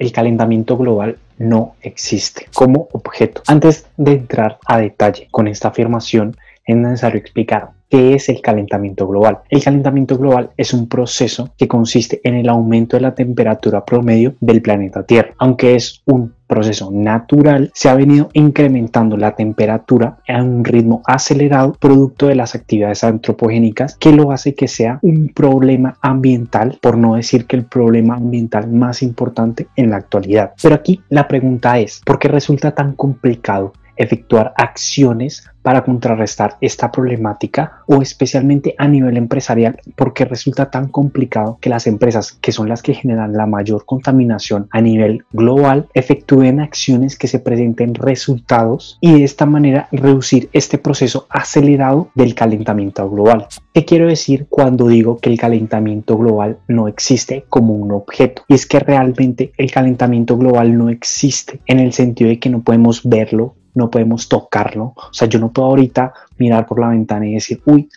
el calentamiento global no existe como objeto. Antes de entrar a detalle con esta afirmación, es necesario explicar ¿Qué es el calentamiento global? El calentamiento global es un proceso que consiste en el aumento de la temperatura promedio del planeta Tierra. Aunque es un proceso natural, se ha venido incrementando la temperatura a un ritmo acelerado producto de las actividades antropogénicas que lo hace que sea un problema ambiental, por no decir que el problema ambiental más importante en la actualidad. Pero aquí la pregunta es, ¿por qué resulta tan complicado efectuar acciones para contrarrestar esta problemática o especialmente a nivel empresarial porque resulta tan complicado que las empresas que son las que generan la mayor contaminación a nivel global efectúen acciones que se presenten resultados y de esta manera reducir este proceso acelerado del calentamiento global. ¿Qué quiero decir cuando digo que el calentamiento global no existe como un objeto? Y es que realmente el calentamiento global no existe en el sentido de que no podemos verlo no podemos tocarlo. O sea, yo no puedo ahorita mirar por la ventana y decir, uy,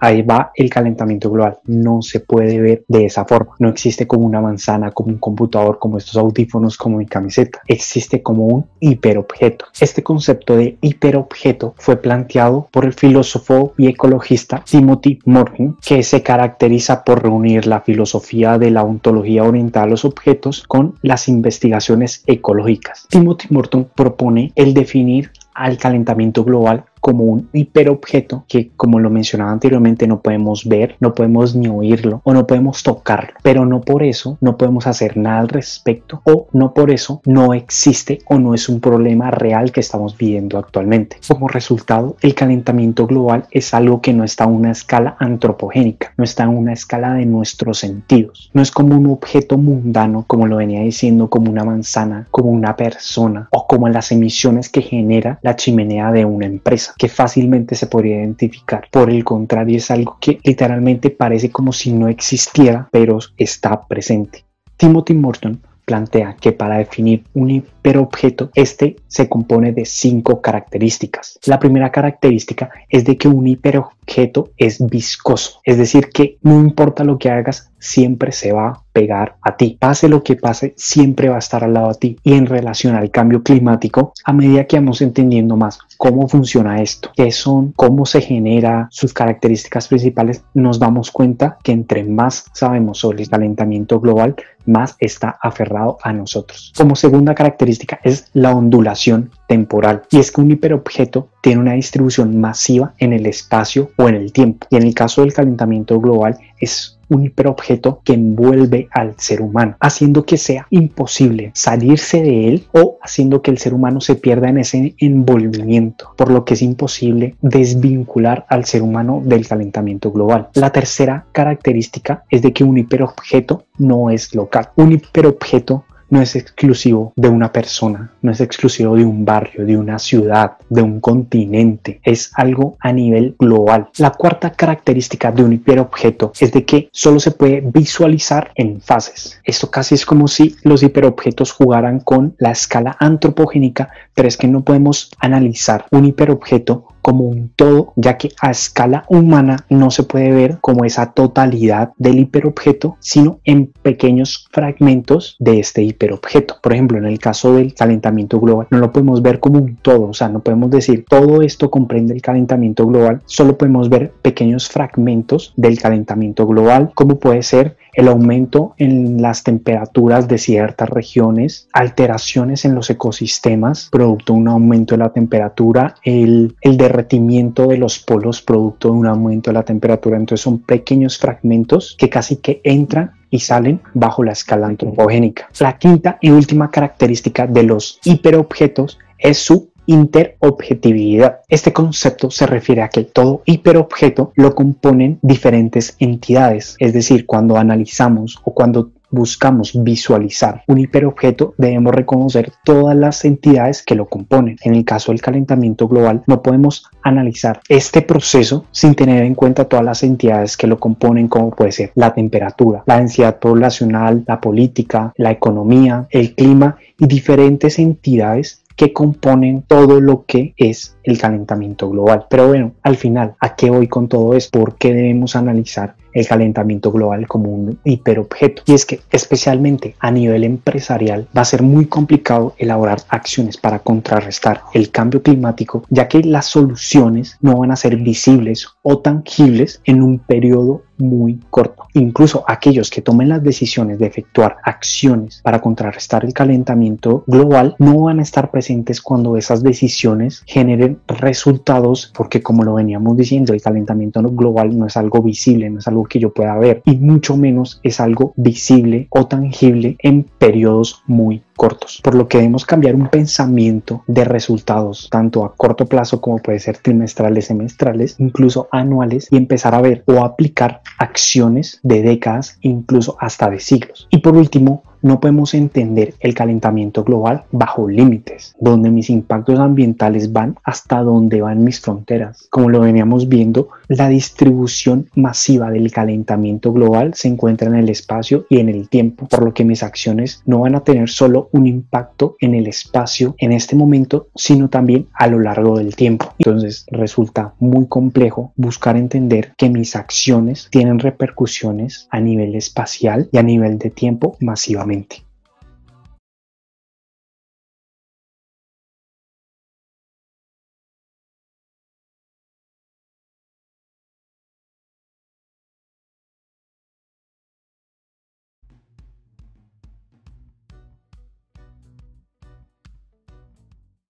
ahí va el calentamiento global. No se puede ver de esa forma. No existe como una manzana, como un computador, como estos audífonos, como mi camiseta. Existe como un hiperobjeto. Este concepto de hiperobjeto fue planteado por el filósofo y ecologista Timothy Morton, que se caracteriza por reunir la filosofía de la ontología oriental a los objetos con las investigaciones ecológicas. Timothy Morton propone el definir al calentamiento global como un hiperobjeto que, como lo mencionaba anteriormente, no podemos ver, no podemos ni oírlo o no podemos tocarlo, pero no por eso no podemos hacer nada al respecto o no por eso no existe o no es un problema real que estamos viviendo actualmente. Como resultado, el calentamiento global es algo que no está a una escala antropogénica, no está en una escala de nuestros sentidos, no es como un objeto mundano, como lo venía diciendo, como una manzana, como una persona o como las emisiones que genera la chimenea de una empresa que fácilmente se podría identificar. Por el contrario, es algo que literalmente parece como si no existiera, pero está presente. Timothy Morton plantea que para definir un hiperobjeto, este se compone de cinco características. La primera característica es de que un hiperobjeto es viscoso, es decir, que no importa lo que hagas, siempre se va a pegar a ti. Pase lo que pase, siempre va a estar al lado de ti. Y en relación al cambio climático, a medida que vamos entendiendo más cómo funciona esto, qué son, cómo se genera, sus características principales, nos damos cuenta que entre más sabemos sobre el calentamiento global, más está aferrado a nosotros. Como segunda característica es la ondulación temporal y es que un hiperobjeto tiene una distribución masiva en el espacio o en el tiempo y en el caso del calentamiento global es un hiperobjeto que envuelve al ser humano, haciendo que sea imposible salirse de él o haciendo que el ser humano se pierda en ese envolvimiento, por lo que es imposible desvincular al ser humano del calentamiento global. La tercera característica es de que un hiperobjeto no es local. Un hiperobjeto no es exclusivo de una persona, no es exclusivo de un barrio, de una ciudad, de un continente, es algo a nivel global. La cuarta característica de un hiperobjeto es de que solo se puede visualizar en fases. Esto casi es como si los hiperobjetos jugaran con la escala antropogénica, pero es que no podemos analizar un hiperobjeto como un todo, ya que a escala humana no se puede ver como esa totalidad del hiperobjeto, sino en pequeños fragmentos de este hiperobjeto. Por ejemplo, en el caso del calentamiento global, no lo podemos ver como un todo, o sea, no podemos decir todo esto comprende el calentamiento global, solo podemos ver pequeños fragmentos del calentamiento global, como puede ser el aumento en las temperaturas de ciertas regiones, alteraciones en los ecosistemas, producto de un aumento de la temperatura, el, el de los polos, producto de un aumento de la temperatura. Entonces son pequeños fragmentos que casi que entran y salen bajo la escala antropogénica. La quinta y última característica de los hiperobjetos es su interobjetividad. Este concepto se refiere a que todo hiperobjeto lo componen diferentes entidades, es decir, cuando analizamos o cuando buscamos visualizar un hiperobjeto, debemos reconocer todas las entidades que lo componen. En el caso del calentamiento global, no podemos analizar este proceso sin tener en cuenta todas las entidades que lo componen, como puede ser la temperatura, la densidad poblacional, la política, la economía, el clima y diferentes entidades que componen todo lo que es el calentamiento global. Pero bueno, al final, ¿a qué voy con todo esto? ¿Por qué debemos analizar el calentamiento global como un hiperobjeto. Y es que especialmente a nivel empresarial va a ser muy complicado elaborar acciones para contrarrestar el cambio climático, ya que las soluciones no van a ser visibles o tangibles en un periodo muy corto. Incluso aquellos que tomen las decisiones de efectuar acciones para contrarrestar el calentamiento global no van a estar presentes cuando esas decisiones generen resultados porque como lo veníamos diciendo el calentamiento global no es algo visible, no es algo que yo pueda ver y mucho menos es algo visible o tangible en periodos muy cortos, por lo que debemos cambiar un pensamiento de resultados tanto a corto plazo como puede ser trimestrales, semestrales, incluso anuales y empezar a ver o aplicar acciones de décadas, incluso hasta de siglos. Y por último, no podemos entender el calentamiento global bajo límites, donde mis impactos ambientales van hasta donde van mis fronteras. Como lo veníamos viendo, la distribución masiva del calentamiento global se encuentra en el espacio y en el tiempo, por lo que mis acciones no van a tener solo un impacto en el espacio en este momento, sino también a lo largo del tiempo. Entonces resulta muy complejo buscar entender que mis acciones tienen repercusiones a nivel espacial y a nivel de tiempo masivamente. nuevamente.